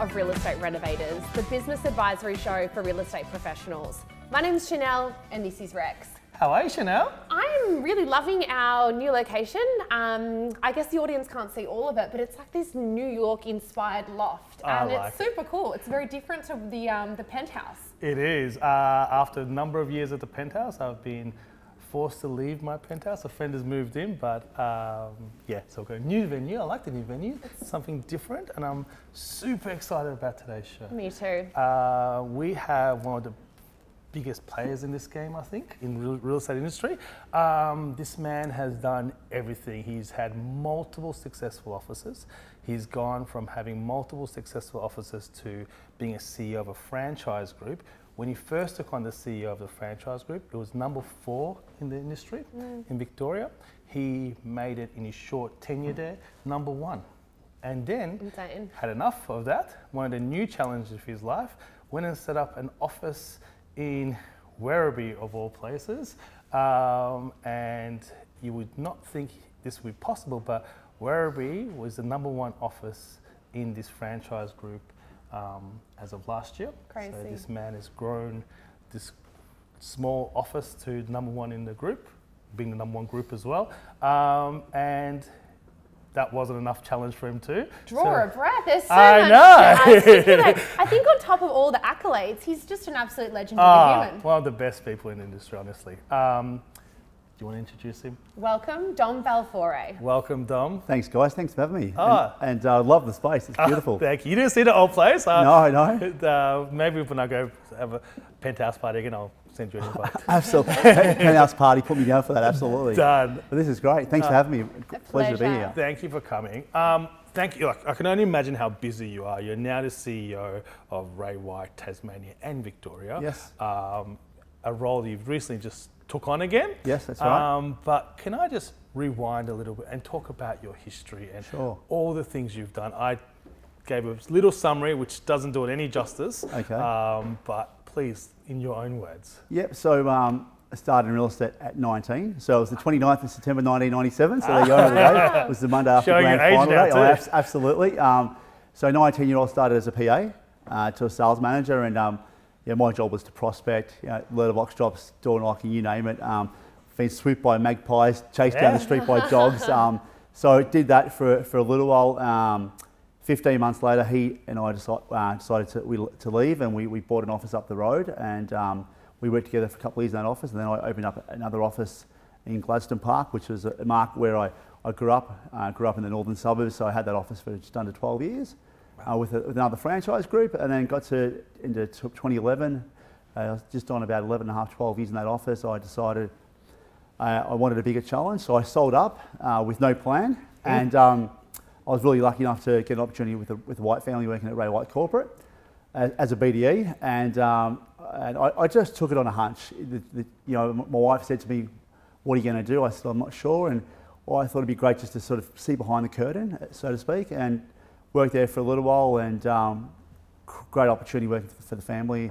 of Real Estate Renovators, the business advisory show for real estate professionals. My name is Chanell and this is Rex. How are you, Chanell? I'm really loving our new location. Um, I guess the audience can't see all of it, but it's like this New York inspired loft. I and like it's super cool. It's very different to the, um, the penthouse. It is. Uh, after a number of years at the penthouse, I've been forced to leave my penthouse. A friend has moved in, but um, yeah, so we're going new venue. I like the new venue. It's something different, and I'm super excited about today's show. Me too. Uh, we have one of the biggest players in this game, I think, in real, real estate industry. Um, this man has done everything. He's had multiple successful offices. He's gone from having multiple successful offices to being a CEO of a franchise group. When he first took on the CEO of the franchise group, it was number four in the industry in Victoria. He made it in his short tenure there, number one. And then Insane. had enough of that, wanted a new challenge of his life, went and set up an office in Werribee, of all places. Um, and you would not think this would be possible, but Werribee was the number one office in this franchise group um, as of last year. So this man has grown this small office to number one in the group, being the number one group as well. Um, and that wasn't enough challenge for him too. Draw So- a breath. There's so I much know. I think on top of all the accolades, he's just an absolute legend of a Ah, human. one of the best people in the industry, honestly. Um, you want to introduce him? Welcome, Dom Belfiore. Welcome, Dom. Thanks, guys. Thanks for having me. Ah. And, I uh, love the space. It's beautiful. Thank you. You didn't see the old place? Uh, no, no. Uh, maybe when I go have a penthouse party again, I'll send you an invite. Absolutely. Penthouse party put me down for that. Absolutely. Done. But this is great. Thanks for having me. Pleasure, to be here. Thank you for coming. Um, thank you. Like, I can only imagine how busy you are. You're now the CEO of Ray White, Tasmania, and Victoria. Yes. Um, a role you've recently just took on again. Yes, that's right. Um, but can I just rewind a little bit and talk about your history and Sure. all the things you've done? I gave a little summary, which doesn't do it any justice. Okay. Um, but please, in your own words. Yep. So um, I started in real estate at 19. So it was the 29th of September 1997. So there you go. there. It was the Monday after Showing grand your age final now day. Oh, abs- absolutely. Um, so 19 year old started as a PA uh, to a sales manager, and um, yeah, my job was to prospect, you know, letterbox drops, door knocking, you name it. Um, been swooped by magpies, chased down the street by dogs. Um, so I did that for, for a little while. Um, 15 months later, he and I decide, uh, decided to, we, to leave and we, we bought an office up the road and um, we worked together for a couple of years in that office and then I opened up another office in Gladstone Park, which was a mark where I, I grew up, uh, grew up in the northern suburbs, so I had that office for just under 12 years uh, with, a, with another franchise group and then got to into 2011, uh, I was just on about 11 and a half, 12 years in that office, I decided uh, I wanted a bigger challenge, so I sold up uh, with no plan. And um, I was really lucky enough to get an opportunity with the, with White family working at Ray White Corporate as, as a BDE. And, um, and I, I just took it on a hunch. The, the, you know, my wife said to me, "What are you going to do?" I said, "I'm not sure." And well, I thought it'd be great just to sort of see behind the curtain, so to speak, and worked there for a little while. And um, great opportunity working for the family.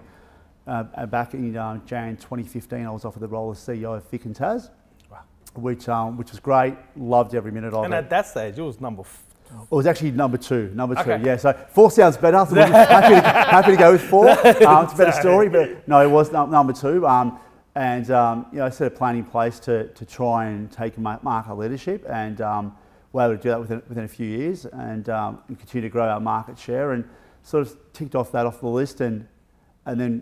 Uh, and back in um, Jan 2015, I was offered the role of CEO of Vic and Tas, Wow. which um, which was great. Loved every minute of And it. And at that stage, it was number It was actually number two. Number two, Okay. yeah. So four sounds better. So we're happy, to, happy to go with four. Um, it's a better story, but no, it was num- number two. Um, and um, you know, I set a plan in place to, to try and take ma- market leadership, and um, we're able to do that within, within a few years, and, um, and continue to grow our market share, and sort of ticked off that off the list, and and then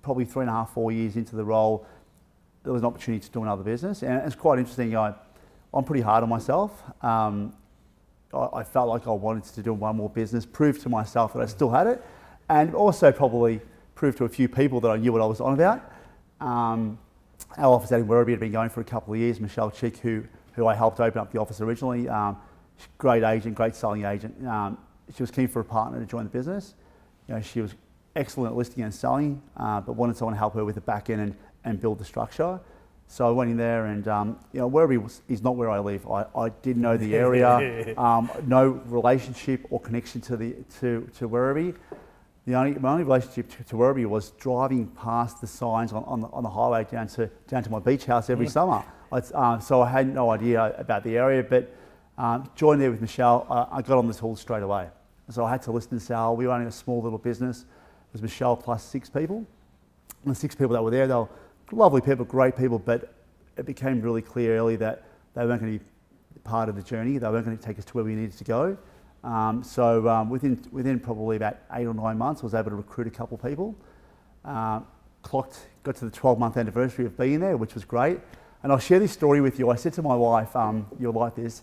probably three and a half, four years into the role, there was an opportunity to do another business, and it's quite interesting. I, I'm pretty hard on myself. Um, I, I felt like I wanted to do one more business, prove to myself that I still had it, and also probably prove to a few people that I knew what I was on about. Um, our office out in Werribee had been going for a couple of years. Michelle Chick, who, who I helped open up the office originally, um, great agent, great selling agent. Um, she was keen for a partner to join the business. You know, she was excellent at listing and selling, uh, but wanted someone to help her with the back end and, and build the structure. So I went in there, and um, you know, Werribee was, is not where I live. I, I didn't know the area, um, no relationship or connection to the to to Werribee. The only my only relationship to, to Werribee was driving past the signs on, on, the, on the highway down to down to my beach house every summer. Uh, so I had no idea about the area, but um, joined there with Michelle. I, I got on this haul straight away. So I had to listen to sell. We were only a small little business. It was Michelle plus six people. And the six people that were there, they were lovely people, great people, but it became really clear early that they weren't going to be part of the journey. They weren't going to take us to where we needed to go. Um, so um, within, within probably about eight or nine months, I was able to recruit a couple people. Uh, clocked, got to the 12 month anniversary of being there, which was great. And I'll share this story with you. I said to my wife, um, you'll like this.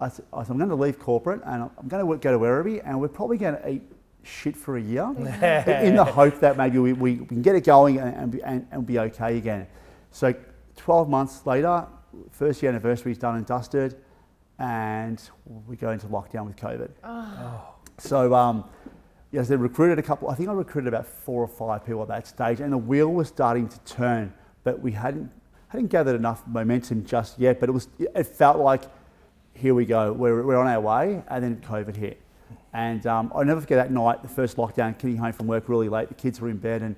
I said, I said, I'm going to leave corporate and I'm going to go to Werribee and we're probably going to eat shit for a year in the hope that maybe we, we, we can get it going and, and, be, and, and be okay again. So 12 months later, first year anniversary is done and dusted and we go into lockdown with COVID. Oh. So, um, yes, they recruited a couple, I think I recruited about four or five people at that stage, and the wheel was starting to turn, but we hadn't, hadn't gathered enough momentum just yet, but it, was, it felt like, here we go, we're, we're on our way, and then COVID hit. And um, I'll never forget that night, the first lockdown, getting home from work really late, the kids were in bed, and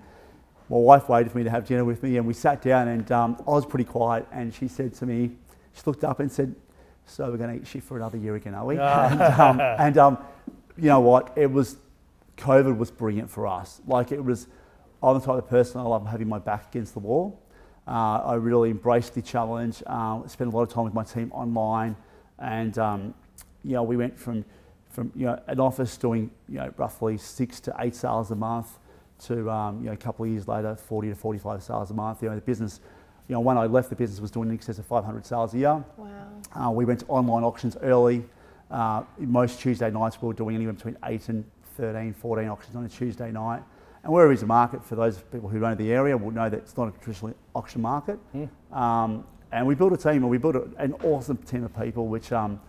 my wife waited for me to have dinner with me, and we sat down, and um, I was pretty quiet, and she said to me, she looked up and said, so we're going to eat shit for another year again, are we? and, um, and um, you know what? It was, COVID was brilliant for us. Like it was, I'm the type of person I love having my back against the wall. Uh, I really embraced the challenge. Uh, spent a lot of time with my team online, and um, you know we went from from you know an office doing you know roughly six to eight sales a month to um, you know a couple of years later 40 to 45 sales a month. You know the business you know, when I left the business was doing in excess of 500 sales a year. Wow. Uh, we went to online auctions early. Uh, most Tuesday nights we were doing anywhere between 8 and 13, 14 auctions on a Tuesday night. And Werribee's a market, for those people who know the area, will know that it's not a traditional auction market. Mm. Um, and we built a team, and we built a, an awesome team of people, which, um,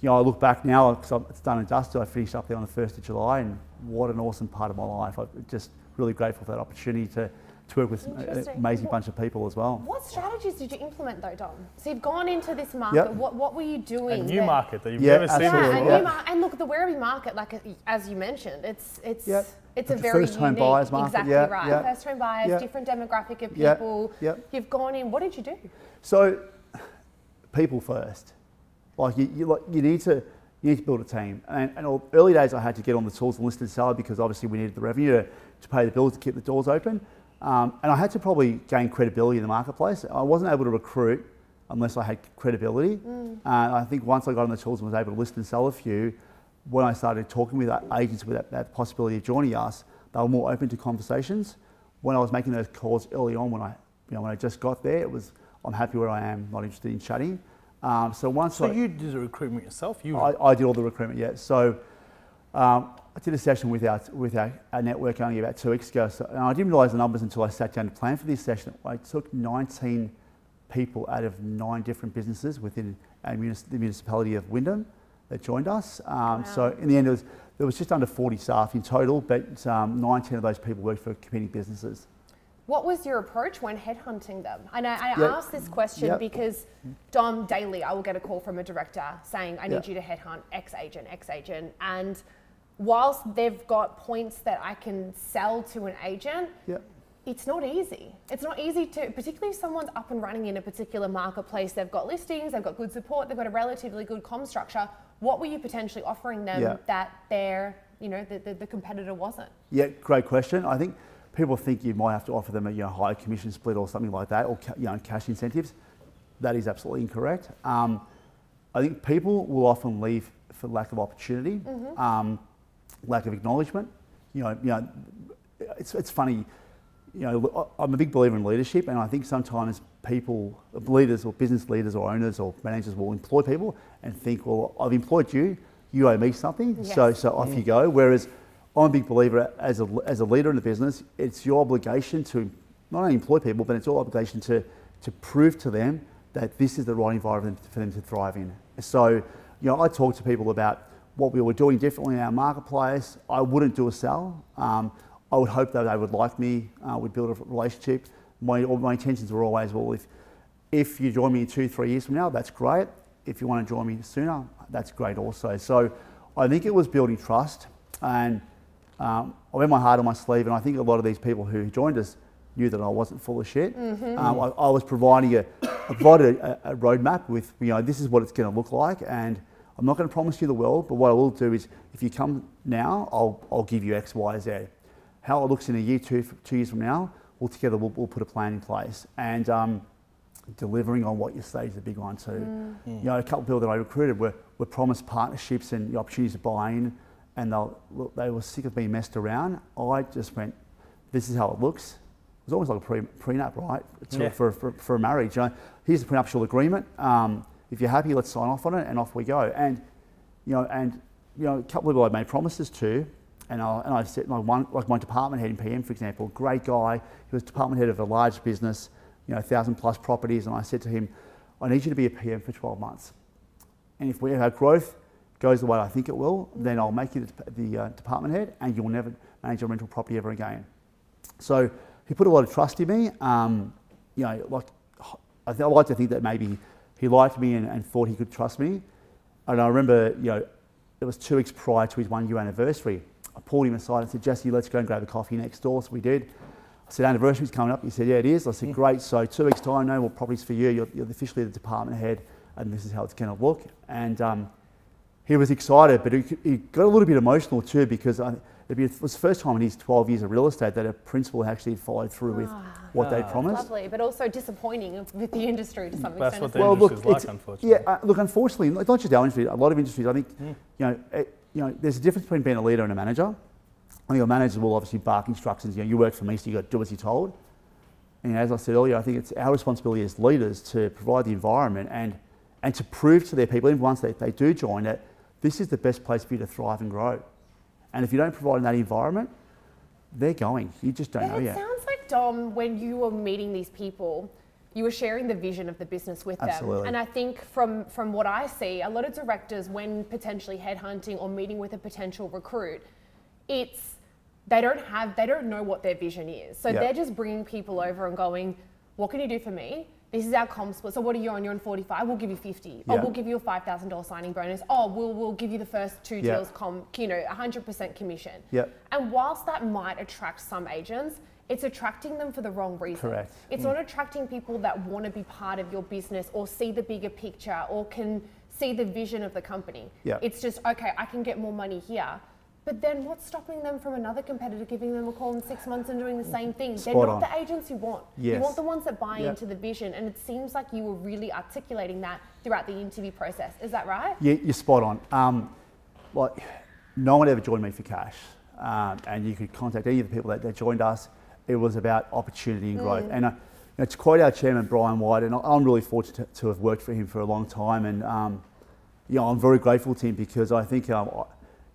you know, I look back now, because it's done and dusted. I finished up there on the 1st of July, and what an awesome part of my life. I'm just really grateful for that opportunity to to work with an amazing bunch of people as well. What strategies did you implement though, Dom? So you've gone into this market. Yep. What, what were you doing? A new that, market that you've yeah, never absolutely. seen before. Yeah, mar- and look, the Werribee market, like as you mentioned, it's it's yep. it's a very first home buyers market. Exactly yeah, right. Yeah. First home buyers, yeah. different demographic of people. Yeah. You've gone in. What did you do? So, people first. Like you, you, like, you need to you need to build a team. And, and early days, I had to get on the tools and listed seller because obviously we needed the revenue to, to pay the bills to keep the doors open. Um, and I had to probably gain credibility in the marketplace. I wasn't able to recruit unless I had credibility. Mm. Uh, I think once I got on the tools and was able to list and sell a few, when I started talking with agents with that, that possibility of joining us, they were more open to conversations. When I was making those calls early on, when I, you know, when I just got there, it was, I'm happy where I am, not interested in chatting. Um, so once so I, you did the recruitment yourself? You I, I did all the recruitment, yeah. So um, I did a session with our, with our, our network only about two weeks ago, so, and I didn't realise the numbers until I sat down to plan for this session. I took 19 people out of nine different businesses within munis- the municipality of Wyndham that joined us. Um, wow. So in the end, was, there was just under 40 staff in total, but um, 19 of those people worked for competing businesses. What was your approach when headhunting them? And I, I yep. asked this question yep. because Dom daily, I will get a call from a director saying, I need yep. you to headhunt X agent, X agent. And whilst they've got points that I can sell to an agent, yep. it's not easy. It's not easy to, particularly if someone's up and running in a particular marketplace, they've got listings, they've got good support, they've got a relatively good com structure. What were you potentially offering them yep. that their, you know, the, the, the, competitor wasn't? Yeah, great question. I think people think you might have to offer them a you know, higher commission split or something like that, or you know, cash incentives. That is absolutely incorrect. Um, I think people will often leave for lack of opportunity. Mm-hmm. Um, lack of acknowledgement. You know, you know, it's, it's funny. You know, I'm a big believer in leadership, and I think sometimes people, leaders or business leaders or owners or managers will employ people and think, well, I've employed you, you owe me something, yes. so so off you go. Whereas I'm a big believer as a, as a leader in the business, it's your obligation to not only employ people, but it's your obligation to, to prove to them that this is the right environment for them to thrive in. So, you know, I talk to people about what we were doing differently in our marketplace. I wouldn't do a sell. Um, I would hope that they would like me. Uh, we'd build a relationship. My, my intentions were always, well, if, if you join me in two, three years from now, that's great. If you want to join me sooner, that's great also. So I think it was building trust. And um, I wear my heart on my sleeve. And I think a lot of these people who joined us knew that I wasn't full of shit. Mm-hmm. Um, I, I, was providing a, I provided a, a roadmap with, you know, this is what it's going to look like. And I'm not going to promise you the world, but what I will do is if you come now, I'll, I'll give you X, Y, Z. How it looks in a year, two, two years from now, we'll together we'll, we'll put a plan in place. And um, delivering on what you say is a big one too. Mm. You know, a couple of people that I recruited were, were promised partnerships and the opportunities to buy in, and they were sick of being messed around. I just went, this is how it looks. It was almost like a pre, prenup, right? Yeah. For, for, for, a marriage. You know, here's the prenuptial agreement. Um, if you're happy, let's sign off on it, and off we go. And you know, and you know, a couple of people I made promises to, and I, and I said, like one, like my department head in PM, for example, great guy. He was department head of a large business, you know, thousand plus properties, and I said to him, I need you to be a PM for 12 months. And if we have growth goes the way I think it will, then I'll make you the, the uh, department head, and you'll never manage a rental property ever again. So he put a lot of trust in me. Um, you know, like I, I like to think that maybe he liked me and, and, thought he could trust me. And I remember, you know, it was two weeks prior to his one year anniversary. I pulled him aside and said, Jesse, let's go and grab a coffee next door. So we did. I said, anniversary's coming up. He said, yeah, it is. I said, great. So two weeks time, no more properties for you. You're, you're officially the department head, and this is how it's going to look. And um, he was excited, but he, he, got a little bit emotional too because I, it was the first time in his 12 years of real estate that a principal actually followed through with ah. what they promised. Lovely, but also disappointing with the industry to some That's extent. what the well, industry's look, like, unfortunately. Yeah, uh, look, unfortunately, it's not just our industry. A lot of industries, I think, mm. you know, it, you know, there's a difference between being a leader and a manager. I think a manager will obviously bark instructions. You know, you work for me, so you've got to do as you're told. And as I said earlier, I think it's our responsibility as leaders to provide the environment and and to prove to their people, even once they, they do join, that this is the best place for you to thrive and grow. And if you don't provide that environment, they're going. You just don't know it yet. It sounds like, Dom, when you were meeting these people, you were sharing the vision of the business with Absolutely. them. And I think from, from what I see, a lot of directors, when potentially headhunting or meeting with a potential recruit, it's they don't have, they don't know what their vision is. So yep. they're just bringing people over and going, what can you do for me? This is our comp split. So what are you on? You're on 45. We'll give you 50. Yeah. Oh, we'll give you a $5,000 signing bonus. Oh, we'll, we'll give you the first two yeah. deals, comp, you know, 100% commission. Yeah. And whilst that might attract some agents, it's attracting them for the wrong reason. Correct. It's mm. not attracting people that want to be part of your business or see the bigger picture or can see the vision of the company. Yeah. It's just, okay, I can get more money here but then what's stopping them from another competitor giving them a call in six months and doing the same thing? Spot They're not on. the agents you want. Yes. You want the ones that buy yep. into the vision. And it seems like you were really articulating that throughout the interview process. Is that right? Yeah, you're spot on. Um, like, no one ever joined me for cash. Um, and you could contact any of the people that, that joined us. It was about opportunity and growth. Mm. And uh, you know, to quote our chairman, Brian White, and I'm really fortunate to, to have worked for him for a long time. And um, you know, I'm very grateful to him because I think um,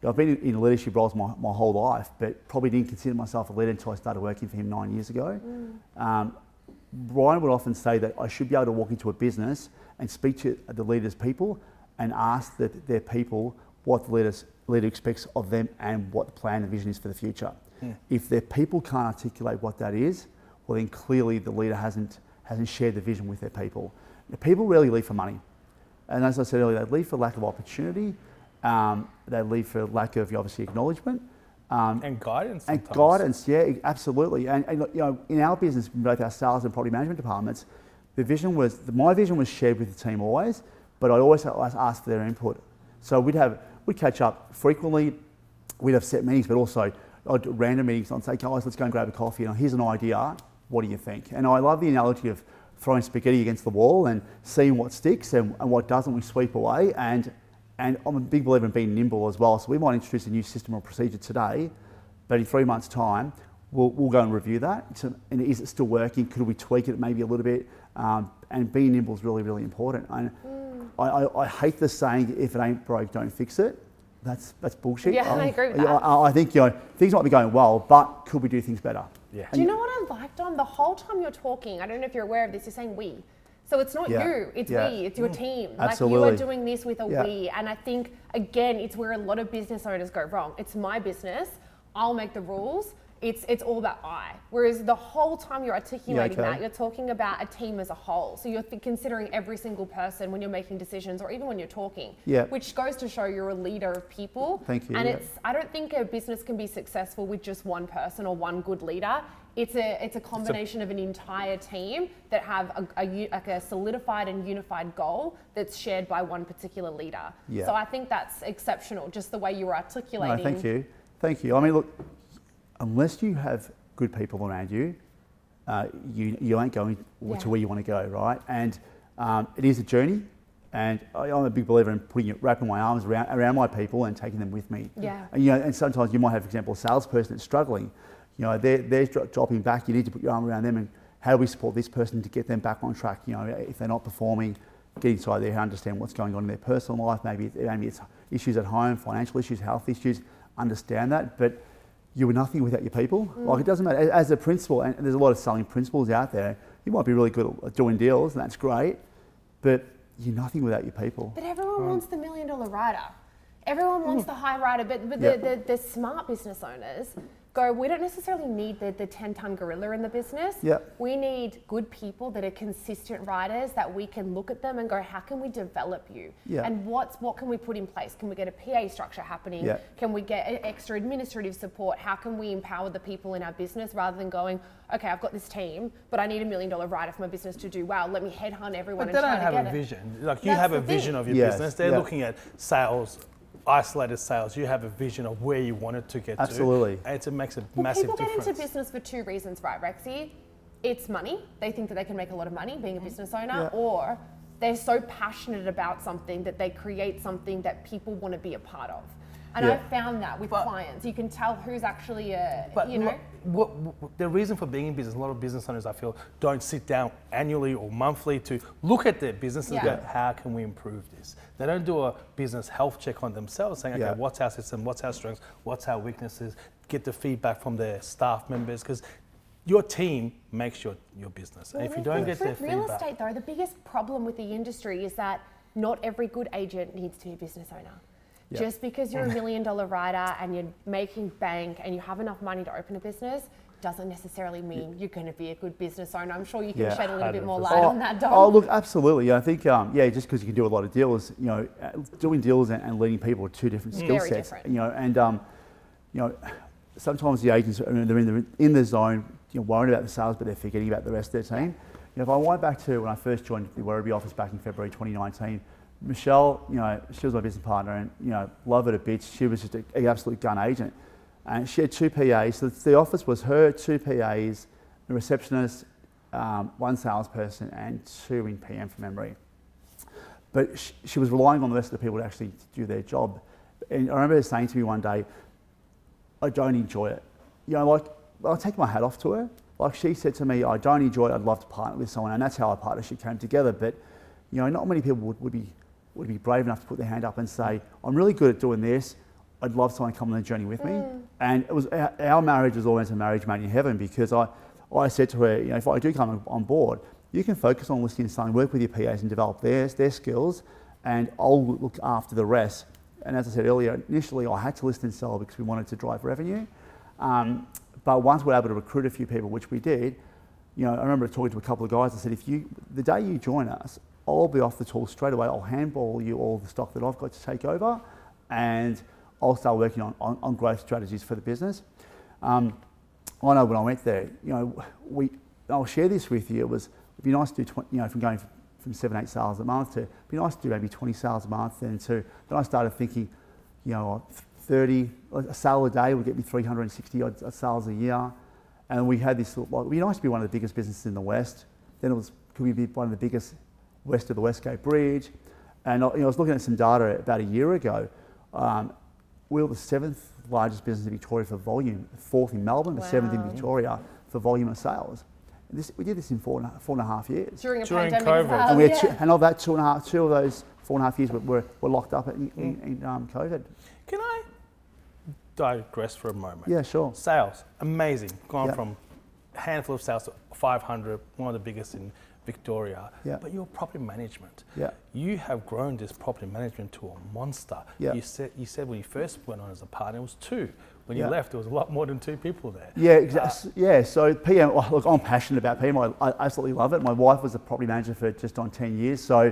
I've been in leadership roles my, my whole life, but probably didn't consider myself a leader until I started working for him nine years ago. Mm. Um, Brian would often say that I should be able to walk into a business and speak to the leaders' people and ask the, their people what the leaders, leader expects of them and what the plan and vision is for the future. Yeah. If their people can't articulate what that is, well then clearly the leader hasn't, hasn't shared the vision with their people. The people rarely leave for money. And as I said earlier, they leave for lack of opportunity, um, they leave for lack of obviously acknowledgement. Um, and guidance. Sometimes. And guidance, yeah, absolutely. And, and, you know, in our business, both our sales and property management departments, the vision was my vision was shared with the team always, but I'd always ask for their input. So we'd have we'd catch up frequently. We'd have set meetings, but also I'd random meetings. I'd say, guys, let's go and grab a coffee. And here's an idea. What do you think? And I love the analogy of throwing spaghetti against the wall and seeing what sticks and, and what doesn't. We sweep away and and I'm a big believer in being nimble as well. So we might introduce a new system or procedure today, but in three months' time, we'll, we'll go and review that. So, and is it still working? Could we tweak it maybe a little bit? Um, and being nimble is really, really important. And mm. I, I, I, hate the saying, if it ain't broke, don't fix it. That's, that's bullshit. Yeah, I, I agree with that. I, I, think you know, things might be going well, but could we do things better? Yeah. Do you know what I liked on the whole time you're talking? I don't know if you're aware of this. You're saying we. So it's not yeah. you, it's yeah. we, it's your mm. team. Absolutely. Like you are doing this with a yeah. we. And I think, again, it's where a lot of business owners go wrong. It's my business, I'll make the rules. it's it's all about I. Whereas the whole time you're articulating okay. that, you're talking about a team as a whole. So you're considering every single person when you're making decisions, or even when you're talking. Yeah. Which goes to show you're a leader of people. Thank you, And it's I don't think a business can be successful with just one person or one good leader. It's a it's a combination of an entire team that have a, a, like a solidified and unified goal that's shared by one particular leader. Yeah. So I think that's exceptional, just the way you were articulating. No, thank you. Thank you. I mean, look, unless you have good people around you, uh, you, you ain't going Yeah. to where you want to go, right? And um, it is a journey. And I, I'm a big believer in putting it, wrapping my arms around, around my people and taking them with me. Yeah. And, you know, and sometimes you might have, for example, a salesperson that's struggling. You know, they're, they're dropping back. You need to put your arm around them and how do we support this person to get them back on track? You know, if they're not performing, get inside there, understand what's going on in their personal life. Maybe, maybe it's issues at home, financial issues, health issues. Understand that, but you are nothing without your people. Mm. Like it doesn't matter. As- As a principal, and there's a lot of selling principles out there. You might be really good at doing deals, and that's great, but you're nothing without your people. But everyone mm. wants the million dollar rider. Everyone wants mm. the high rider, but, but Yeah. the, the, the smart business owners go, we don't necessarily need the, the 10 ton gorilla in the business. Yeah. We need good people that are consistent riders that we can look at them and go, how can we develop you? Yeah. And what's, what can we put in place? Can we get a PA structure happening? Yeah. Can we get extra administrative support? How can we empower the people in our business rather than going, okay, I've got this team, but I need a million dollar rider for my business to do well. Let me headhunt everyone But and they try don't have a it. vision. Like you That's have a the thing. vision of your Yes, business. They're yeah. looking at sales, isolated sales. You have a vision of where you want it to get Absolutely. to. Absolutely. it makes a Well, massive people difference. get into business for two reasons, right, Rexy? It's money. They think that they can make a lot of money being a mm-hmm. business owner, Yeah. or they're so passionate about something that they create something that people want to be a part of. And Yeah. I've found that with But- clients. You can tell who's actually a, But you know, what, what, the reason for being in business, a lot of business owners I feel don't sit down annually or monthly to look at their business and go, how can we improve this? They don't do a business health check on themselves, saying, okay, Yeah. what's our system, what's our strengths, what's our weaknesses, get the feedback from their staff members because your team makes your, your business. And if you don't get their with real feedback, estate though, the biggest problem with the industry is that not every good agent needs to be a business owner. Yeah. Just because you're a million dollar rider and you're making bank and you have enough money to open a business doesn't necessarily mean you're going to be a good business owner. I'm sure you can Yeah. shed a little bit more 100%. light on that, Dom. Oh, look, absolutely. I think, um, yeah, just because you can do a lot of deals, you know, uh, doing deals and, and leading people are two different skill Very sets. different. You know, and um, you know, sometimes the agents are they're in the in the zone, you know, worried about the sales, but they're forgetting about the rest of their team. You know, if I went back to when I first joined the Werribee office back in February 2019, Michelle, you know, she was my business partner, and you know, love her to bits. She was just an absolute gun agent, and she had two PAs. So the office was her, two PAs, a receptionist, um, one salesperson, and two in PM from memory. But she, she was relying on the rest of the people to actually do their job. And I remember her saying to me one day, I don't enjoy it. You know, like, I'll take my hat off to her. Like she said to me, I don't enjoy it, I'd love to partner with someone. And that's how our partnership came together. But, you know, not many people would, would, be, would be brave enough to put their hand up and say, I'm really good at doing this. I'd love someone to come on the journey with me. And it was our, our marriage was always a marriage made in heaven because I, I said to her, you know, if I do come on board, you can focus on listening and selling, work with your PAs and develop their, their skills, and I'll look after the rest. And as I said earlier, initially I had to listen and sell because we wanted to drive revenue. Um, but once we were able to recruit a few people, which we did, you know, I remember talking to a couple of guys. I said, if you, the day you join us, I'll be off the tools straight away. I'll handball you all the stock that I've got to take over, and I'll start working on, on, on growth strategies for the business. Um, I know when I went there, you know, we, I'll share this with you. It was, it'd be nice to do, 20, you know, from going from, seven, eight sales a month to, it'd be nice to do maybe 20 sales a month. And to, then I started thinking, you know, 30, a sale a day would get me 360 odd sales a year. And we had this, like, it'd be nice to be one of the biggest businesses in the West. Then it was, could we be one of the biggest west of the Westgate Bridge? And you know, I was looking at some data about a year ago. Um, were the seventh largest business in Victoria for volume, fourth in Melbourne, the seventh in Victoria for volume of sales. And this, we did this in four and, a, four and a half years. during a During pandemic COVID. well. and, we had yeah. two, and of that two and a half, two of those four and a half years were, were, were locked up in, in, in um, COVID. can I digress for a moment? Yeah, sure. Sales, amazing. Gone Yeah. from a handful of sales to 500, one of the biggest in Victoria, Yeah. but you're property management. Yeah. You have grown this property management to a monster. Yeah. You said you said when you first went on as a partner, it was two. When Yeah. you left, there was a lot more than two people there. Yeah, exactly. yeah, so PM, oh, look, I'm passionate about PM. I, I absolutely love it. My wife was a property manager for just on 10 years, so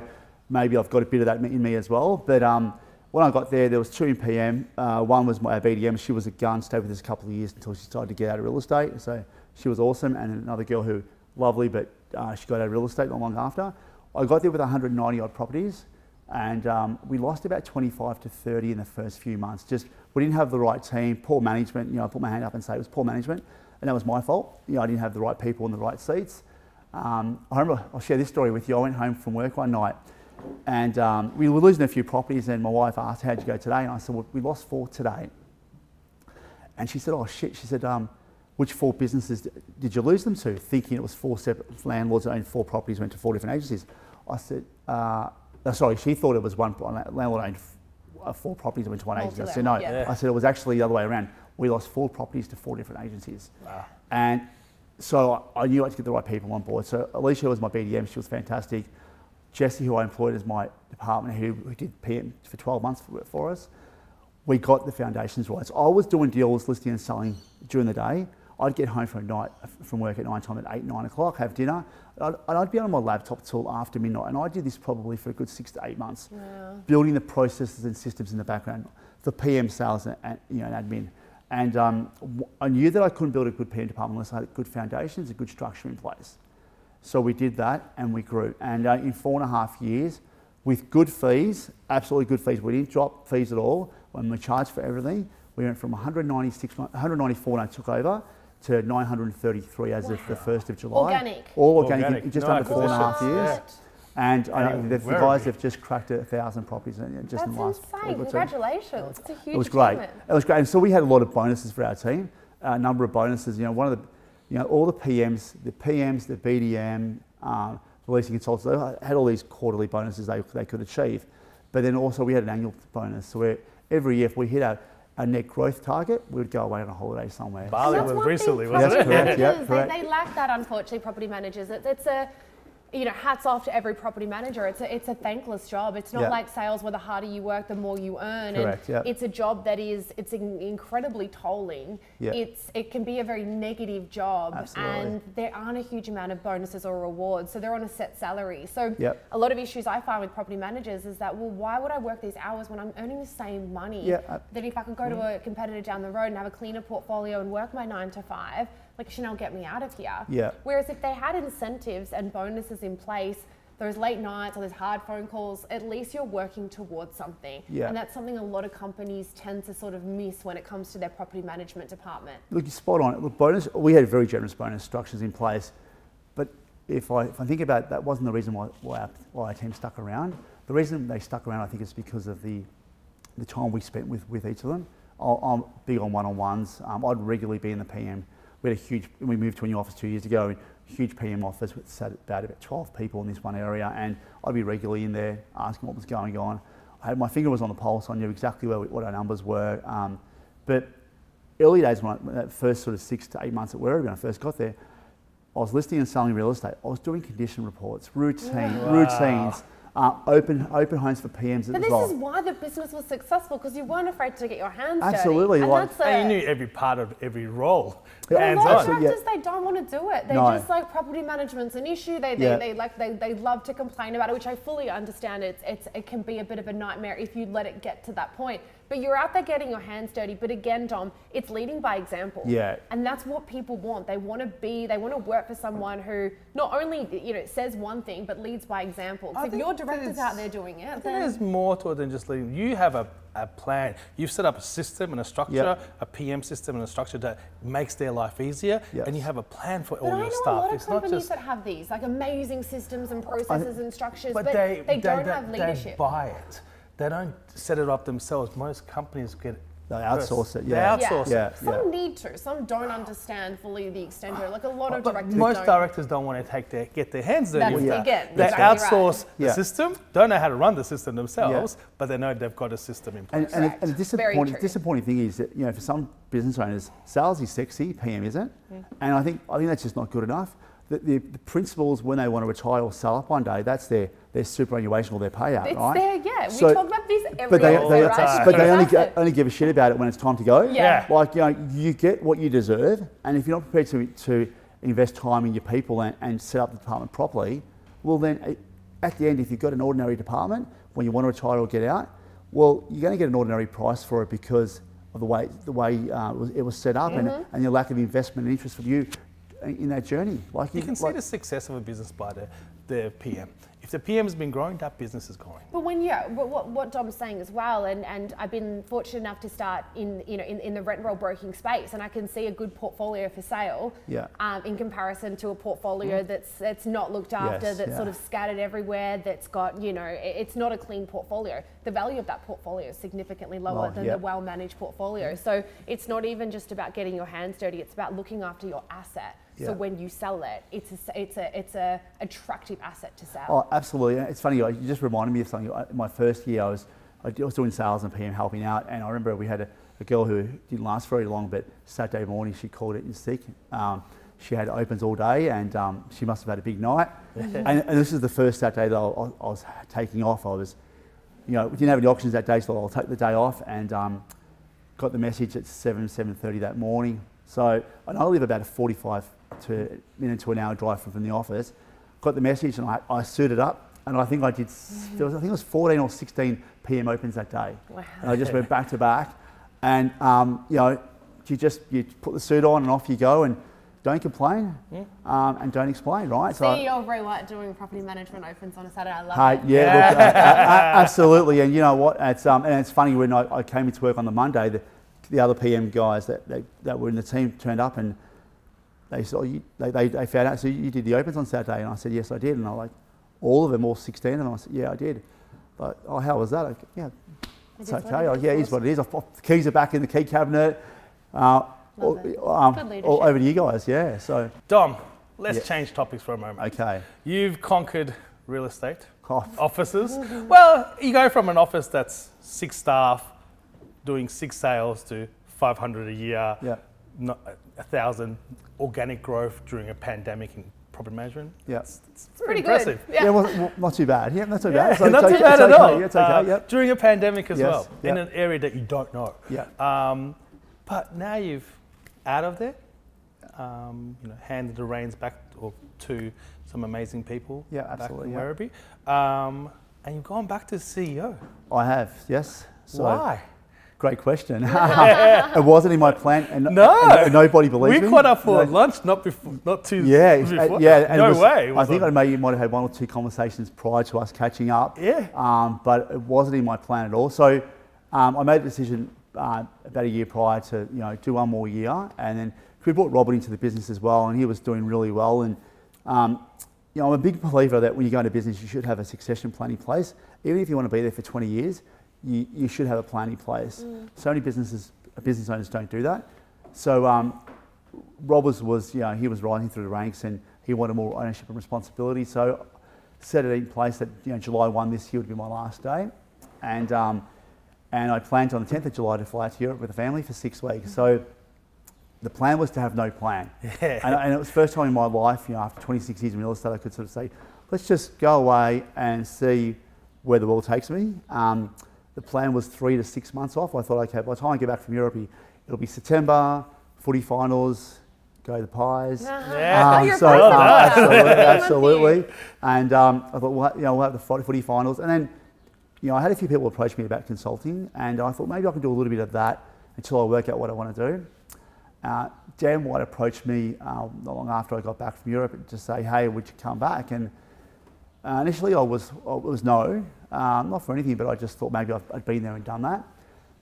maybe I've got a bit of that in me as well. But um, when I got there, there was two in PM. Uh, one was my BDM. She was a gun, stayed with us a couple of years until she started to get out of real estate. So she was awesome. And another girl who, lovely, but uh, she got out of real estate not long after. I got there with 190 odd properties and um, we lost about 25 to 30 in the first few months. Just we didn't have the right team, poor management. You know, I put my hand up and say it was poor management, and that was my fault. You know, I didn't have the right people in the right seats. Um, I remember I'll share this story with you. I went home from work one night, and um, we were losing a few properties. And my wife asked, "How'd you go today?" And I said, well, "We lost four today." And she said, "Oh shit!" She said, um, "Which four businesses did you lose them to?" Thinking it was four separate landlords that owned four properties, went to four different agencies. I said. Uh, sorry, she thought it was one landlord owned uh, four properties and went to one agency. I said no. yeah. I said it was actually the other way around. We lost four properties to four different agencies. Wow. And so I knew I had to get the right people on board. So Alicia was my BDM. She was fantastic. Jesse, who I employed as my department who, who did PM for 12 months for, for us, we got the foundations right. So I was doing deals, listing and selling during the day. I'd get home from night from work at nine time at eight, nine o'clock, have dinner, and I'd, and I'd be on my laptop till after midnight. And I did this probably for a good six to eight months, Yeah. building the processes and systems in the background for PM sales and, and you know and admin. And um, I knew that I couldn't build a good PM department unless I had good foundations, a good structure in place. So we did that and we grew. And uh, in four and a half years, with good fees, absolutely good fees, we didn't drop fees at all. When we charged for everything, we went from 196, 194 when I took over to 933 as of the 1st of July. Organic. All organic, in just no under four and a half years. What? And I know the, the guys have just cracked a thousand properties in, just That's in the last insane. week or two. Congratulations. It's a huge It was great. achievement. It was great. And so we had a lot of bonuses for our team, a number of bonuses. You know, one of the, you know, all the PMs, the PMs, the BDM, um, the leasing consultants, they had all these quarterly bonuses they, they could achieve. But then also we had an annual bonus. So every year if we hit our, our net growth target, we would go away on a holiday somewhere. Bali That's was one thing recently, wasn't That's it? correct, yeah, correct. They, they lack that, unfortunately, property managers. It, it's a, you know, hats off to every property manager. It's a, it's a thankless job. It's not Yeah. like sales where the harder you work, the more you earn. Correct, and yeah. it's a job that is, it's in, incredibly tolling. Yeah. It's, it can be a very negative job. Absolutely. And there aren't a huge amount of bonuses or rewards. So they're on a set salary. So Yep. a lot of issues I find with property managers is that, well, why would I work these hours when I'm earning the same money? Yeah, uh, that if I could go to a competitor down the road and have a cleaner portfolio and work my nine to five, like Chanell, get me out of here. Yeah. Whereas if they had incentives and bonuses in place, those late nights or those hard phone calls, at least you're working towards something. Yeah. And that's something a lot of companies tend to sort of miss when it comes to their property management department. Look, you're spot on. Look, bonus. We had very generous bonus structures in place, but if I, if I think about it, that wasn't the reason why, why, our, why our team stuck around. The reason they stuck around, I think, is because of the the time we spent with, with each of them. I- I'm big on one-on-ones. Um, I'd regularly be in the PM. We had a huge. We moved to a new office two years ago. Huge PM office with sat about about 12 people in this one area, and I'd be regularly in there asking what was going on. I had my finger was on the pulse. I knew exactly where we, what our numbers were. Um, but early days when, I, when that first sort of six to eight months at Werribee when I first got there, I was listing and selling real estate. I was doing condition reports, routine, routines, uh, open open homes for PMs But this well. is why the business was successful because you weren't afraid to get your hands Absolutely, dirty. Absolutely, like- that's a, And you knew every part of every role. Yeah. Well, a Hands lot of on. Absolutely, yeah. they don't want to do it. They No. just like property management's an issue. They, they, Yeah. they like they, they love to complain about it, which I fully understand. It's, it's it can be a bit of a nightmare if you let it get to that point. But you're out there getting your hands dirty. But again, Dom, it's leading by example. Yeah. And that's what people want. They want to be. They want to work for someone who not only you know says one thing but leads by example. I if your director's out there doing it, I there's more to it than just leading. You have a, a plan. You've set up a system and a structure, Yep. a PM system and a structure that makes their life easier, Yes. and you have a plan for But all I your know staff. a lot of it's not companies just. that have these, like amazing systems and processes and structures, but, But they, they, don't they, have they leadership. buy it. They don't set it up themselves. Most companies get. They outsource it, They yeah. outsource Yeah. it. Some need to. Some don't understand fully the extent of it. Like a lot of But directors most don't. directors don't want to take their get their hands dirty That's with that. again. They exactly right. outsource the Yeah. system, don't know how to run the system themselves, but they know they've got a system in place. And, and, and the disappointing, disappointing thing is that you know for some business owners, sales is sexy, PM isn't, mm. and I think I think that's just not good enough. The, the, the, principals when they want to retire or sell up one day, that's their, their superannuation or their payout, it's right? Their, yeah, so, we talk about this every but they, day, they, right? But they only, only give a shit about it when it's time to go. Yeah. Like, you know, you get what you deserve, and if you're not prepared to, to invest time in your people and, and set up the department properly, well then, eh, at the end, if you've got an ordinary department, when you want to retire or get out, well, you're going to get an ordinary price for it because of the way, the way uh, it, was, it, was, set up mm-hmm. and, and your lack of investment and interest from you in that journey. Like you, you can like, see the success of a business by the, the PM. If the PM has been growing, that business is growing. But when yeah, what, what Dom's saying as well, and, and I've been fortunate enough to start in you know in, in the rent roll broking space, and I can see a good portfolio for sale. Yeah. Um, in comparison to a portfolio mm. that's that's not looked after, yes, that's yeah. sort of scattered everywhere, that's got you know it's not a clean portfolio. The value of that portfolio is significantly lower well, than yep. the well managed portfolio. So it's not even just about getting your hands dirty; it's about looking after your asset. Yeah. So when you sell it, it's a, it's a it's a attractive asset to sell. Oh, absolutely. It's funny. You just reminded me of something. My first year, I was I was doing sales and PM helping out, and I remember we had a, a girl who didn't last very long, but Saturday morning she called it in sick. Um, she had opens all day, and um, she must have had a big night. and, and, this is the first Saturday that I, I, was taking off. I was, you know, we didn't have any auctions that day, so I'll take the day off, and um, got the message at seven seven thirty that morning. So I live about a 45 to minute to an hour drive from, from the office. Got the message and I, I suited up and I think I did. there Was, I think it was 14 or 16 PM opens that day. Wow. And I just went back to back, and um, you know, you just you put the suit on and off you go and. Don't complain yeah. um, and don't explain, right? CEO so, of Ray White doing property management opens on a Saturday. I love hey, it. Yeah, yeah. Look, uh, uh, absolutely. And you know what? It's um, and it's funny when I, I came into work on the Monday, the, the other PM guys that, that, that were in the team turned up and they said, oh, you, they, they, they, found out, so you did the opens on Saturday? And I said, yes, I did. And I'm like, all of them, all 16? of them. I said, yeah, I did. But, oh, how was that? I, yeah, it's it okay. It yeah, it is what it is. The keys are back in the key cabinet. Uh, all, um, all over to you guys, yeah. So, Dom, let's yeah. change topics for a moment. Okay. You've conquered real estate oh. offices. well, you go from an office that's six staff, doing six sales to 500 a year, yeah. not a thousand organic growth during a pandemic in property management. Yeah, it's, it's, it's pretty impressive. Good. Yeah, yeah well, not too bad. Yeah, not too bad. It's not too bad at okay. all. It's okay. Uh, yep. During a pandemic as yes. well, yep. in an area that you don't know. Yeah. Um, but now you've out of there, um, you know, handed the reins back or to some amazing people. Yeah, absolutely. Back in yeah. Um, and you've gone back to CEO. I have, yes. So Why? Great question. it wasn't in my plan, and, no, and nobody believed we me. We caught up for no. lunch, not before, not too. Yeah, before. yeah. no was, way. I think I maybe might have had one or two conversations prior to us catching up. Yeah. Um, but it wasn't in my plan at all. So um, I made a decision uh, about a year prior to you know do one more year, and then we brought Robert into the business as well, and he was doing really well. And um, you know, I'm a big believer that when you go into business, you should have a succession plan in place, even if you want to be there for 20 years you, you should have a plan in place. Mm. So many businesses, business owners don't do that. So um, Robbers was, you know, he was rising through the ranks and he wanted more ownership and responsibility. So set it in place that you know, July 1 this year would be my last day. And, um, and I planned on the 10th of July to fly out to Europe with the family for six weeks. So the plan was to have no plan. Yeah. And, and, it was the first time in my life, you know, after 26 years in real estate, I could sort of say, let's just go away and see where the world takes me. Um, the plan was three to six months off. I thought, okay, by the time I get back from Europe, it'll be September, footy finals, go to the Pies. Uh-huh. Yeah, um, so, uh, absolutely, absolutely. And um, I thought, well, you know, we'll have the footy finals. And then, you know, I had a few people approach me about consulting, and I thought maybe I can do a little bit of that until I work out what I want to do. Uh, Dan White approached me uh, not long after I got back from Europe to say, hey, would you come back? And uh, initially I was, I was no, um, not for anything, but I just thought maybe i had been there and done that.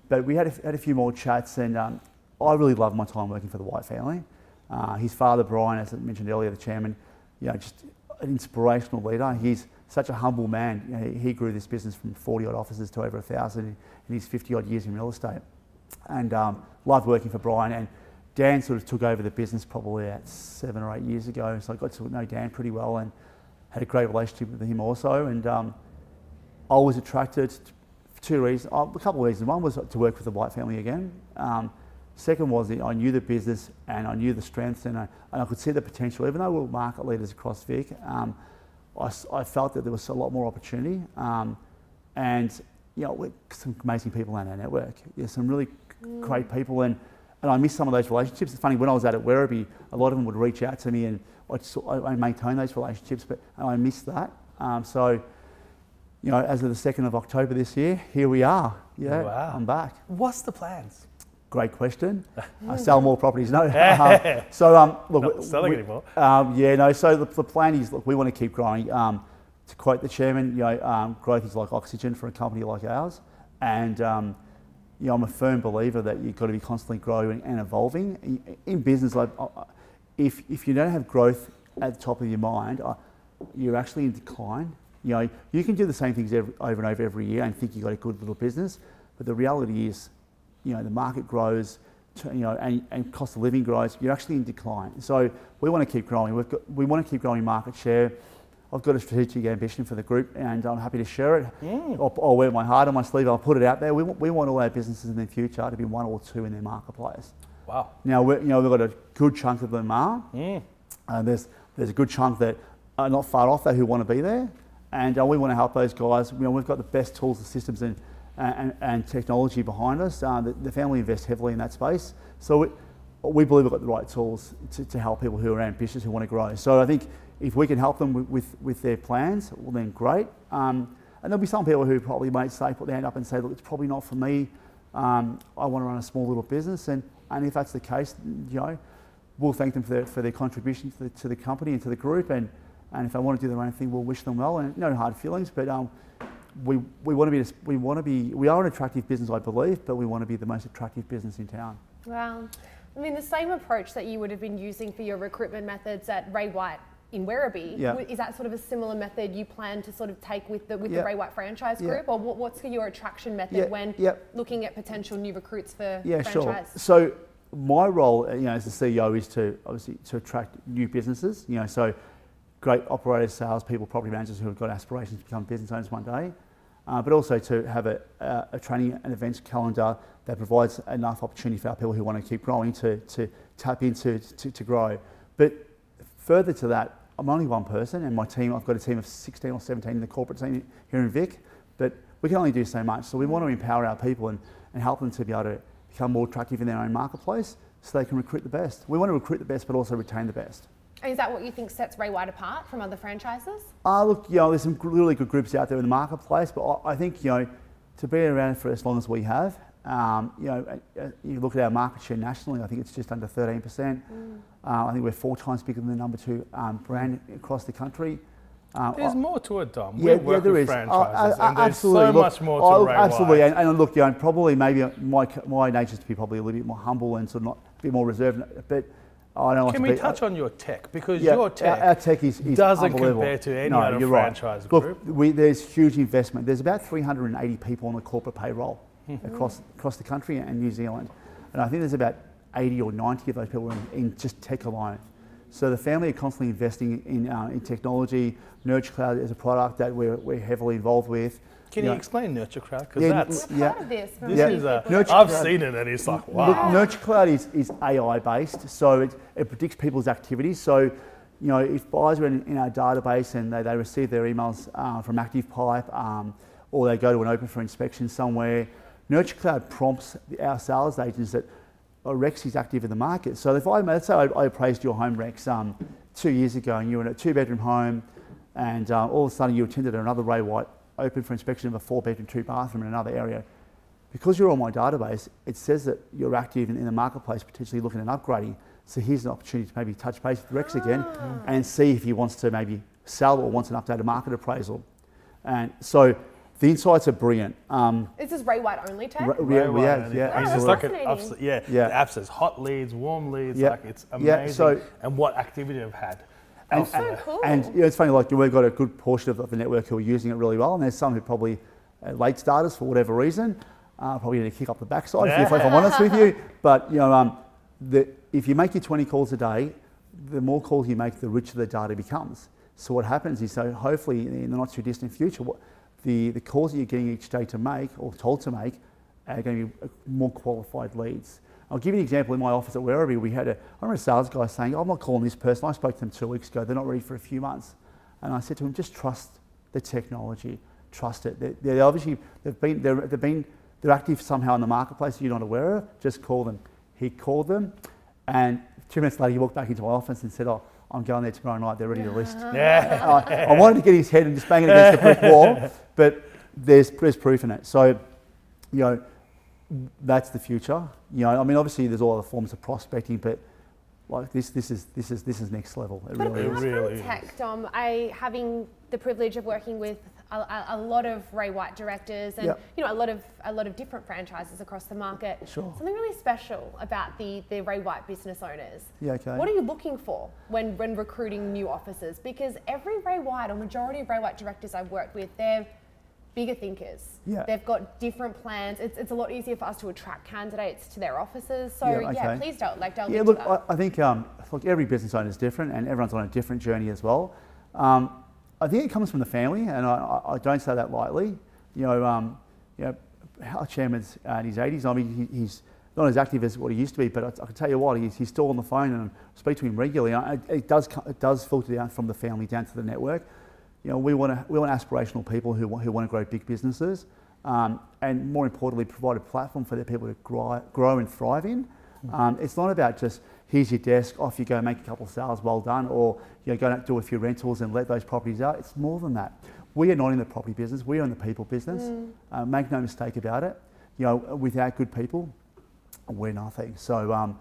But we had a, had a few more chats, and um, I really loved my time working for the White family. Uh, his father, Brian, as I mentioned earlier, the chairman, you know, just an inspirational leader. He's such a humble man. You know, he, grew this business from 40 odd offices to over a thousand in his 50 odd years in real estate, and um, loved working for Brian. And Dan sort of took over the business probably about seven or eight years ago, so I got to know Dan pretty well and had a great relationship with him also. And um, I was attracted for two reasons, oh, a couple of reasons. One was to work with the White family again. Um, Second was that I knew the business and I knew the strengths and I, and I could see the potential. Even though we were market leaders across Vic, um, I, I, felt that there was a lot more opportunity. Um, and you know, some amazing people in our network. There's some really mm. great people, and, and I miss some of those relationships. It's funny when I was out at Werribee, a lot of them would reach out to me, and I, just, I, maintain those relationships, but I miss that. Um, so, you know, as of the second of October this year, here we are. Yeah, wow. I'm back. What's the plans? Great question. I sell more properties. No. um, so um, look, not selling we, anymore. Um, yeah, no. So the, the, plan is, look, we want to keep growing. Um, to quote the chairman, you know, um, growth is like oxygen for a company like ours, and um, you know, I'm a firm believer that you've got to be constantly growing and evolving. In, in business, like, if if you don't have growth at the top of your mind, you're actually in decline. You know, you can do the same things every, over and over every year and think you've got a good little business, but the reality is you know, the market grows, to, you know, and, and cost of living grows, you're actually in decline. So we want to keep growing. We've got, we want to keep growing market share. I've got a strategic ambition for the group and I'm happy to share it. I'll, I'll, wear my heart on my sleeve, I'll put it out there. We, we want all our businesses in the future to be one or two in their marketplace. Wow. Now, we you know, we've got a good chunk of them are. Mm. Uh, there's, there's a good chunk that are not far off that who want to be there. And uh, we want to help those guys. You know, we've got the best tools and systems and and, and technology behind us. Uh, the, the, family invests heavily in that space. So we, we believe we've got the right tools to, to, help people who are ambitious, who want to grow. So I think if we can help them with, with, with their plans, well then great. Um, and there'll be some people who probably might say, put their hand up and say, look, it's probably not for me. Um, I want to run a small little business. And, and if that's the case, you know, we'll thank them for their, for their contribution to the, to the company and to the group. And, and if they want to do their own thing, we'll wish them well. And no hard feelings, but um, we, we want to be we want to be we are an attractive business, I believe, but we want to be the most attractive business in town. Wow, I mean the same approach that you would have been using for your recruitment methods at Ray White in Werribee. Yep. Is that sort of a similar method you plan to sort of take with the with yep. the Ray White franchise group, yep. or what, what's your attraction method when looking at potential new recruits for yeah, franchise? sure. So my role, you know, as the CEO is to obviously to attract new businesses. You know, so great operators, salespeople, property managers who have got aspirations to become business owners one day uh, but also to have a, a, training and events calendar that provides enough opportunity for our people who want to keep growing to, to tap into to, to grow. But further to that, I'm only one person and my team, I've got a team of 16 or 17 in the corporate team here in Vic, but we can only do so much. So we want to empower our people and, and help them to be able to become more attractive in their own marketplace so they can recruit the best. We want to recruit the best but also retain the best. Is that what you think sets Ray White apart from other franchises? Uh, look, you know, there's some really good groups out there in the marketplace, but I think, you know, to be around for as long as we have, um, you know, uh, uh, you look at our market share nationally, I think it's just under 13%. Mm. Uh, I think we're four times bigger than the number two um, brand across the country. Uh, there's I, more to it, Dom. Yeah, we work yeah, there with is. franchises, uh, and there's absolutely. so look, much more to oh, Ray Absolutely, and, and, look, you know, probably maybe my, my nature is to be probably a little bit more humble and sort of not a bit more reserved, but I don't Can we be, touch on your tech? Because yeah, your tech, our, our tech is, is doesn't compare to any no, other franchise right. group. Look, we, there's huge investment. There's about 380 people on the corporate payroll mm-hmm. across, across the country and New Zealand. And I think there's about 80 or 90 of those people in, in just tech alone. So the family are constantly investing in, uh, in technology. Nurture Cloud is a product that we're, we're heavily involved with. Can you, you explain Nurture Cloud? Because yeah, that's yeah. part of this. This yeah. is a, Nurture I've Cloud, seen it and it's like wow. Look, Nurture Cloud is, is AI based, so it, it predicts people's activities. So you know, if buyers are in, in our database and they, they receive their emails uh, from ActivePipe um, or they go to an open for inspection somewhere, Nurture Cloud prompts our sales agents that oh, Rex is active in the market. So if I, let's say I, I appraised your home, Rex, um, two years ago and you were in a two bedroom home and uh, all of a sudden you attended another Ray White open for inspection of a four bedroom, two bathroom in another area. Because you're on my database, it says that you're active in, in the marketplace, potentially looking at upgrading. So here's an opportunity to maybe touch base with Rex again ah. and see if he wants to maybe sell or wants an updated market appraisal. And so the insights are brilliant. Um, is this Ray White only tech? Ra- yeah, Ray yeah, yeah. It's just like an, yeah, yeah. The app says hot leads, warm leads, yeah. like it's amazing. Yeah, so, and what activity I've had. And, so cool. And you know, it's funny, like we've got a good portion of, the network who are using it really well, and there's some who probably uh, late starters for whatever reason. Uh, probably need to kick up the backside yeah. if, if, I'm honest with you. But you know, um, the, if you make your 20 calls a day, the more calls you make, the richer the data becomes. So what happens is, so hopefully in the not too distant future, what, the, the calls that you're getting each day to make or told to make are going to be uh, more qualified leads. I'll give you an example. In my office at Werribee, we had a, I remember a sales guy saying, oh, I'm not calling this person. I spoke to them two weeks ago. They're not ready for a few months. And I said to him, just trust the technology. Trust it. They're, they're obviously, they've been, they're, they've been, they're active somehow in the marketplace you're not aware of. Just call them. He called them. And two minutes later, he walked back into my office and said, oh, I'm going there tomorrow night. They're ready to list. Yeah. I, I wanted to get his head and just bang it against the brick wall, but there's, there's proof in it. So, you know, that's the future. You know, I mean, obviously there's all other forms of prospecting, but like this, this is this is this is next level. It but really, apart really from tech, Dom, I having the privilege of working with a, a, lot of Ray White directors and yep. you know a lot of a lot of different franchises across the market. Sure. Something really special about the the Ray White business owners. Yeah, okay. What are you looking for when when recruiting new officers? Because every Ray White or majority of Ray White directors I've worked with, they're bigger thinkers. Yeah. They've got different plans. It's, it's a lot easier for us to attract candidates to their offices. So yeah, okay. yeah please don't like delve yeah, look. I, I think um, look, every business owner is different, and everyone's on a different journey as well. Um, I think it comes from the family, and I, I don't say that lightly. You know, um, you know, our chairman's uh, in his 80s. I mean, he, he's not as active as what he used to be, but I, I can tell you what, he's, he's still on the phone and I speak to him regularly. I, it, does, it does filter down from the family down to the network. You know, we want, to, we want aspirational people who, who want to grow big businesses um, and more importantly, provide a platform for their people to grow, grow and thrive in. Mm-hmm. Um, it's not about just here's your desk, off you go, make a couple of sales, well done, or you know, go and do a few rentals and let those properties out. It's more than that. We are not in the property business. We are in the people business. Mm. Uh, make no mistake about it. You know, without good people, we're nothing. So um,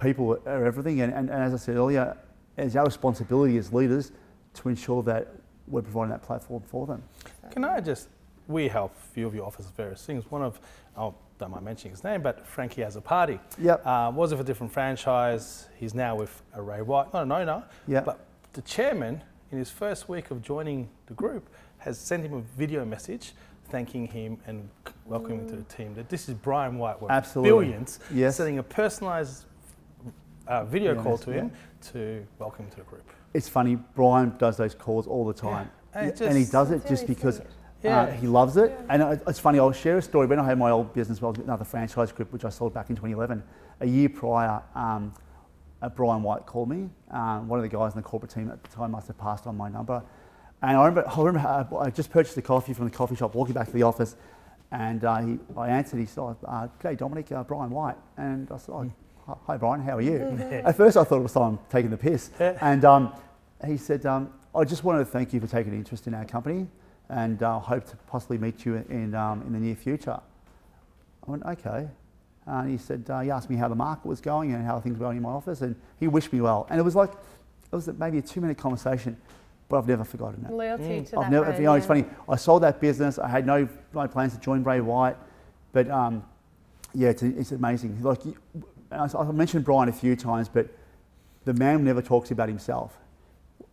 people are everything. And, and, and, as I said earlier, it's our responsibility as leaders to ensure that we're providing that platform for them. Can I just, we help a few of your officers various things. One of, oh, don't mind mentioning his name, but Frankie has a party. Yep. Uh, was with a different franchise. He's now with a Ray White, not an owner. Yep. But the chairman, in his first week of joining the group, has sent him a video message thanking him and welcoming him to the team. That this is Brian White Absolutely. billions, yes. sending a personalised uh, video call to him yeah. to welcome him to the group. It's funny, Brian does those calls all the time. Yeah. And, and, he does it just because uh, yeah. uh, he loves it. And it's funny, I'll share a story. When I had my old business, well, another franchise group, which I sold back in 2011, a year prior, um, uh, Brian White called me. Um, one of the guys in the corporate team at the time must have passed on my number. And I remember, I remember uh, I just purchased a coffee from the coffee shop, walking back to the office, and uh, he, I answered. He said, uh, "G'day, Domenic, uh, Brian White." And I said, oh, "Hi, Brian, how are you?" At first, I thought it was someone taking the piss, and um, he said, um, "I just wanted to thank you for taking an interest in our company, and uh, hope to possibly meet you in um, in the near future." I went, "Okay." Uh, he said, uh, he asked me how the market was going and how things were going in my office, and he wished me well. And it was like, it was maybe a two minute conversation, but I've never forgotten it. Loyalty mm. to I've that never, brand, you know, yeah. it's funny. I sold that business. I had no, no plans to join Ray White, but um, yeah, it's, it's amazing. Like I mentioned Brian a few times, but the man never talks about himself.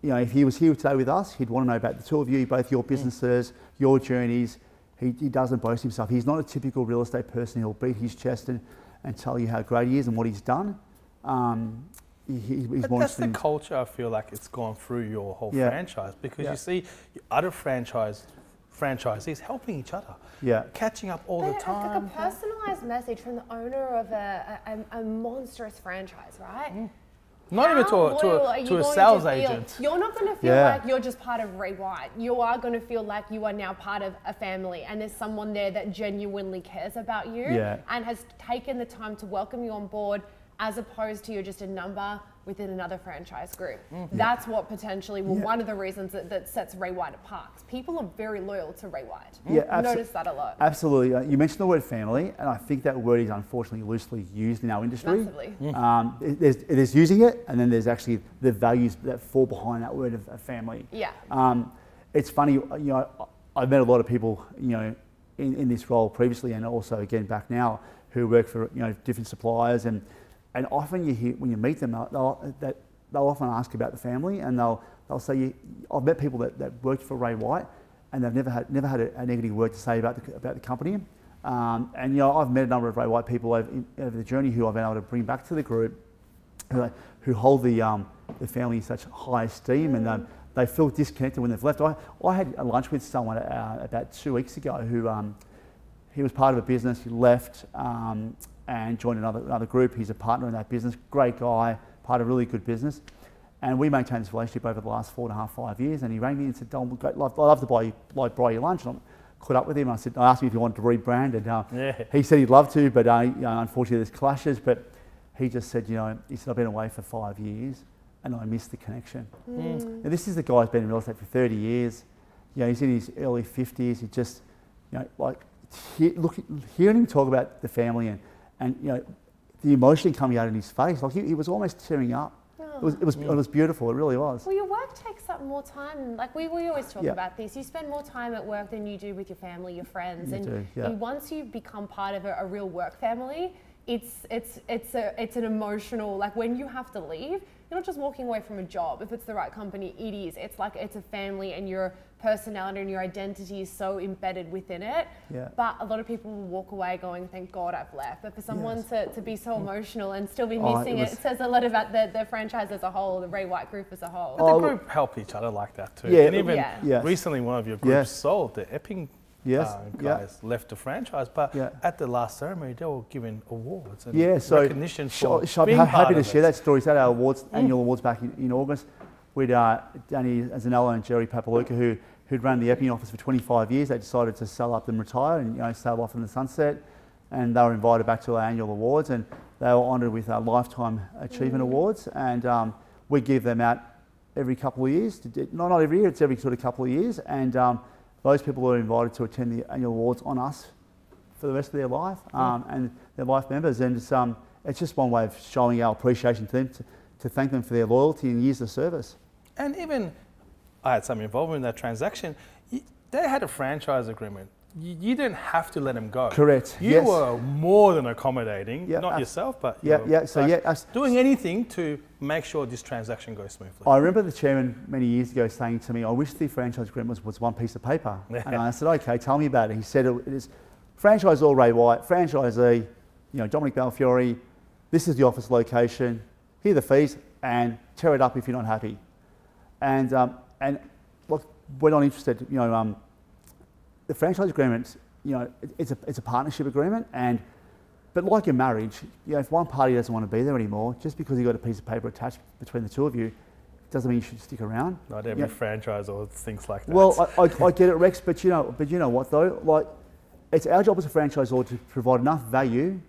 You know, if he was here today with us, he'd want to know about the two of you, both your mm. businesses, your journeys, he, he doesn't boast himself. He's not a typical real estate person. He'll beat his chest and, and tell you how great he is and what he's done. Um, he, he's but more that's the culture I feel like it's gone through your whole Yeah. franchise because Yeah. you see other franchise franchisees helping each other, Yeah. catching up all But the it's time. like a personalised message from the owner of a, a, a monstrous franchise, right? Mm. Not even to a, to a, to a sales to agent. You're not going to feel Yeah. like you're just part of Ray White. You are going to feel like you are now part of a family and there's someone there that genuinely cares about you Yeah. and has taken the time to welcome you on board as opposed to you're just a number within another franchise group. That's what potentially, well, Yeah. one of the reasons that, that sets Ray White apart. People are very loyal to Ray White. Yeah, I've abso- noticed that a lot. Absolutely. Uh, you mentioned the word family, and I think that word is unfortunately loosely used in our industry. Massively. Um, it- there's, there's using it, and then there's actually the values that fall behind that word of, of family. Yeah. Um, it's funny, you know, I- I've met a lot of people, you know, in, in this role previously, and also again back now, who work for you know different suppliers, and and often you hear when you meet them, they'll, they'll, they'll often ask about the family, and they'll they'll say, I've met people that, that worked for Ray White, and they've never had never had a, a negative word to say about the about the company. Um, and you know, I've met a number of Ray White people over, in, over the journey who I've been able to bring back to the group, who, who hold the um, the family in such high esteem, and um, they feel disconnected when they've left. I, I had a lunch with someone uh, about two weeks ago who um, he was part of a business, he left, um, and joined another, another group. He's a partner in that business, great guy, part of a really good business. And we maintained this relationship over the last four and a half, five years. And he rang me and said, Dom, I'd love, I'd love to buy you, like, buy you lunch. And I caught up with him. I said, I asked him if he wanted to rebrand. And uh, yeah. he said he'd love to, but uh, you know, unfortunately there's clashes. But he just said, you know, he said, I've been away for five years and I missed the connection. Mm. Now, this is the guy who's been in real estate for 30 years. You know, he's in his early 50s. He just, you know, like, he, look, hearing him talk about the family and, and you know, the emotion coming out in his face, like he, he was almost tearing up. It was, it, was, oh. it was beautiful, it really was. Well, your work takes up more time. Like we, we always talk about this. You spend more time at work than you do with your family, your friends. You and, do, yeah. and once you become part of a, a real work family, it's it's it's a it's an emotional like when you have to leave you're not just walking away from a job. If it's the right company it is. It's like it's a family and your personality and your identity is so embedded within it. Yeah. but a lot of people will walk away going thank god i've left. But for someone yes. to, to be so mm. emotional and still be oh, missing it, it, it, says a lot about the, the franchise as a whole the ray white group as a whole. But the oh. group help each other like that too. Yeah, and even yeah. recently one of your groups yes. sold the epping yes, uh, guys yeah. left the franchise. But yeah. at the last ceremony, they were given awards and yeah, so recognition for sh- being I'm happy to share that story. It's at our awards, mm. annual awards back in, in August with uh, Danny Zanella and Jerry Papaluca, who who'd run the Epping office for 25 years. They decided to sell up and retire and you know sail off in the sunset. And they were invited back to our annual awards, and they were honoured with our lifetime achievement mm. awards. And um, we give them out every couple of years. Not not every year; it's every sort of couple of years. And um, those people are invited to attend the annual awards on us for the rest of their life um, yeah. and their life members. And it's, um, it's just one way of showing our appreciation to them, to, to thank them for their loyalty and years of service. And even I had some involvement in that transaction. They had a franchise agreement you, you didn't have to let him go. Correct. You yes. were more than accommodating, yeah, not uh, yourself, but yeah, yeah. So yeah, uh, doing anything to make sure this transaction goes smoothly. I remember the chairman many years ago saying to me, "I wish the franchise agreement was, was one piece of paper." And I said, "Okay, tell me about it." He said, "It is franchise all Ray White, franchisee, you know, Domenic Belfiore. This is the office location. Here are the fees, and tear it up if you're not happy." And um, and look, we're not interested. You know. Um, the franchise agreement, you know, it's a, it's a partnership agreement and but like a marriage, you know, if one party doesn't want to be there anymore, just because you've got a piece of paper attached between the two of you, doesn't mean you should stick around. Not every you know, franchise or things like that. Well, I, I, I, get it, Rex, but you know, but you know what though? Like, it's our job as a franchisor to provide enough value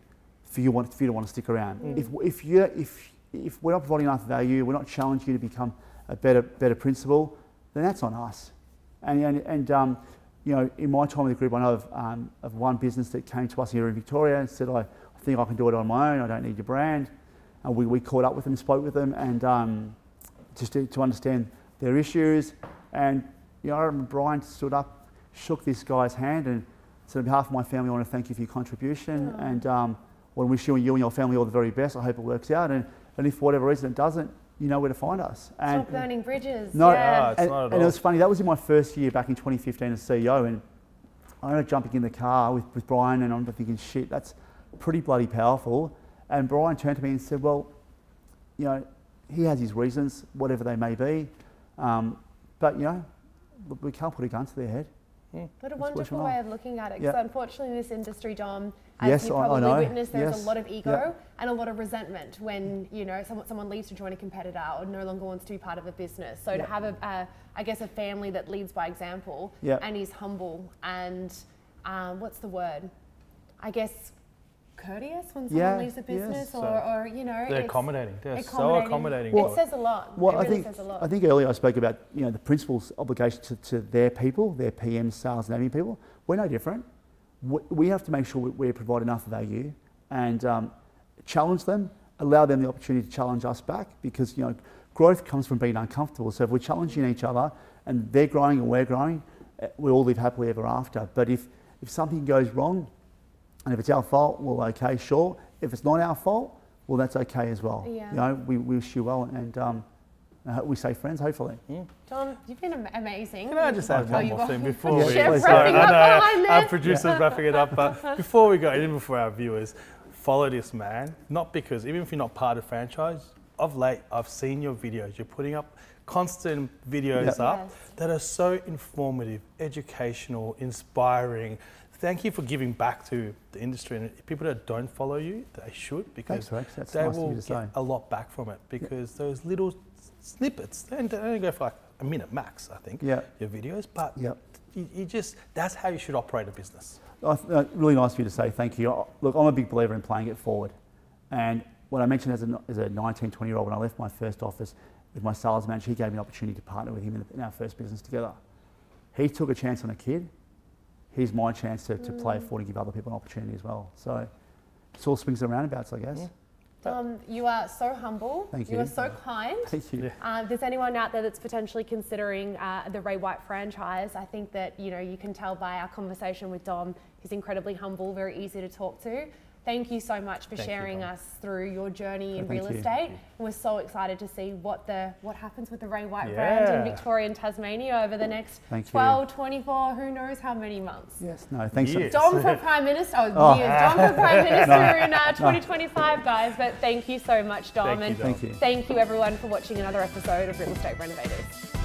for you, want, for you to want to stick around. Mm. If, if, you, if, if we're not providing enough value, we're not challenging you to become a better, better principal, then that's on us. And, and, and um, you know, in my time with the group, I know of, um, of one business that came to us here in Victoria and said, I, I think I can do it on my own, I don't need your brand. And we, we caught up with them, spoke with them, and um, just to, to understand their issues. And, you know, I remember Brian stood up, shook this guy's hand, and said, on behalf of my family, I want to thank you for your contribution. Yeah. And um, I want to wish you and you and your family all the very best. I hope it works out. And, and if for whatever reason it doesn't, you know where to find us. And Stop burning bridges. No, yeah. and, and it was funny. That was in my first year back in 2015 as CEO, and I remember jumping in the car with, with Brian, and I'm thinking, shit, that's pretty bloody powerful. And Brian turned to me and said, well, you know, he has his reasons, whatever they may be, um, but you know, we can't put a gun to their head. Yeah. What a wonderful way of looking at it. Because yeah. unfortunately, in this industry, Dom, as yes, you probably witnessed, there's yes. a lot of ego yeah. and a lot of resentment when you know someone, someone leaves to join a competitor or no longer wants to be part of a business. So to have a, a, I guess, a family that leads by example and is humble and um, what's the word? I guess courteous when someone yeah, leaves a business, yes. or, or, you know, they're accommodating. They're accommodating. so accommodating. Well, it says a lot. Well, it really I think I think earlier I spoke about you know the principal's obligation to, to their people, their PM, sales, and admin people. We're no different. We have to make sure we provide enough value and um, challenge them, allow them the opportunity to challenge us back because you know growth comes from being uncomfortable. So if we're challenging each other and they're growing and we're growing, eh, we all live happily ever after. But if if something goes wrong, and if it's our fault, well, okay, sure. If it's not our fault, well, that's okay as well. Yeah. You know, we, we wish you well and um, uh, we say friends, hopefully. Yeah. John, you've been amazing. Can I just add one more thing before we... Chef sorry, I know our producer's yeah. wrapping it up, but before we go, even before our viewers, follow this man, not because, even if you're not part of franchise, of late, I've seen your videos. You're putting up constant videos yep. up yes. that are so informative, educational, inspiring, thank you for giving back to the industry. And people that don't follow you, they should because Thanks, Rex. They nice will get say. a lot back from it. Because those little snippets, they only- they only go for like a minute max, I think. Yeah. Your videos, but Yep. you, you just that's how you should operate a business. I th- uh, really nice of you to say thank you. Look, I'm a big believer in playing it forward. And what I mentioned as a, as a 19, 20 year old, when I left my first office with my sales manager, he gave me an opportunity to partner with him in, in our first business together. He took a chance on a kid. Here's my chance to, to play it forward and give other people an opportunity as well. So it's all swings and roundabouts, I guess. Dom, you are so humble. Thank You you. are so kind. Thank you. Uh, if there's anyone out there that's potentially considering uh, the Ray White franchise, I think that you know you can tell by our conversation with Dom, he's incredibly humble, very easy to talk to. Thank you so much for Thank sharing Dom. us through your journey in Thank real you. estate. And we're so excited to see what the what happens with the Ray White brand in Victoria and Tasmania over the next Thank you. 12, 24, who knows how many months. Yes, no, thanks. so- Years. Dom for Prime Minister, oh, Oh. years. Dom for Prime Minister in uh, 2025, guys. But thank you so much, Dom. Thank you, and Dom. Thank you. thank you, everyone, for watching another episode of Real Estate Renovators.